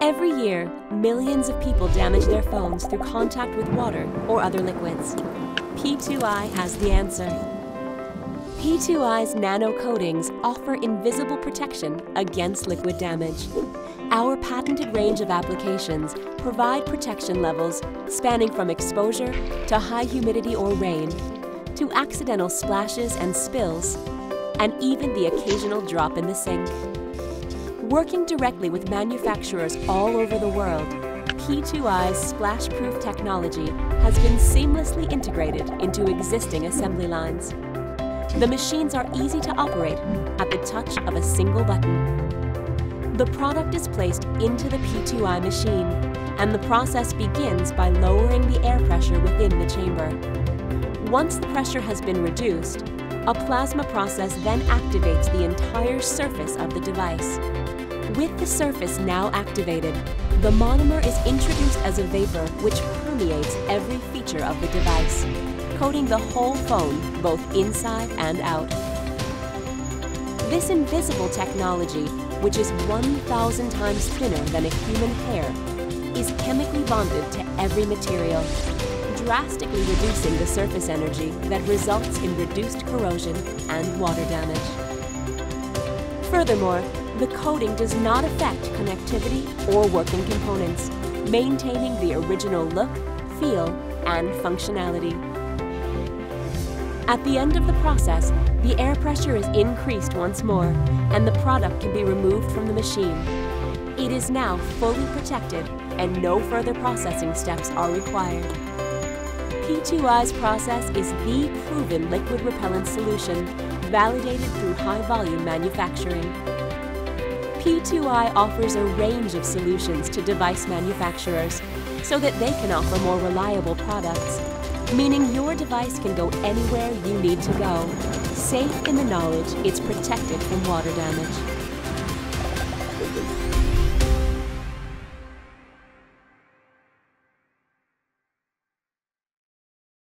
Every year, millions of people damage their phones through contact with water or other liquids. P2i has the answer. P2i's nano coatings offer invisible protection against liquid damage. Our patented range of applications provide protection levels spanning from exposure to high humidity or rain, to accidental splashes and spills, and even the occasional drop in the sink. Working directly with manufacturers all over the world, P2i's splash-proof technology has been seamlessly integrated into existing assembly lines. The machines are easy to operate at the touch of a single button. The product is placed into the P2i machine, and the process begins by lowering the air pressure within the chamber. Once the pressure has been reduced, a plasma process then activates the entire surface of the device. With the surface now activated, the monomer is introduced as a vapor which permeates every feature of the device coating the whole phone, both inside and out. This invisible technology, which is 1,000 times thinner than a human hair, is chemically bonded to every material, drastically reducing the surface energy that results in reduced corrosion and water damage. Furthermore, the coating does not affect connectivity or working components, maintaining the original look, feel, and functionality. At the end of the process, the air pressure is increased once more and the product can be removed from the machine. It is now fully protected and no further processing steps are required. P2i's process is the proven liquid repellent solution validated through high-volume manufacturing. P2i offers a range of solutions to device manufacturers so that they can offer more reliable products meaning your device can go anywhere you need to go, safe in the knowledge it's protected from water damage.